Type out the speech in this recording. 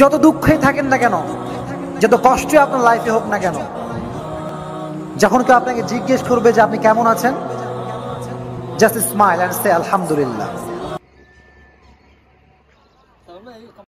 যত দুঃখে থাকেন না কেন, যত কষ্ট আপনার লাইফে হোক না কেন, যখন কেউ আপনাকে জিজ্ঞেস করবে যে আপনি কেমন আছেন জাস্ট স্মাইল অ্যান্ড সে আলহামদুলিল্লাহ